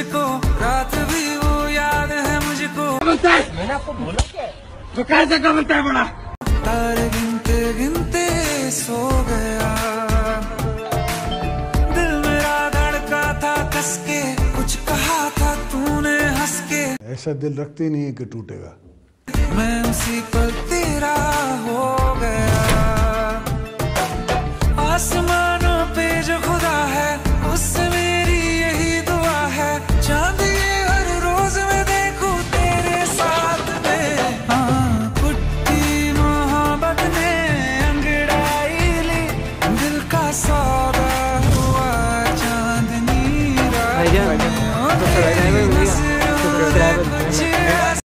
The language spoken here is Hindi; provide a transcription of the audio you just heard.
मुझको रात भी वो याद है मुझको। मैंने आपको बोला क्या तो कैसे का बनता है बड़ा तारे गिनते गिनते सो गया। दिल मेरा धड़का था कस के कुछ कहा था तूने हंस के ऐसा दिल रखते नहीं है कि टूटेगा। मैं उसी पर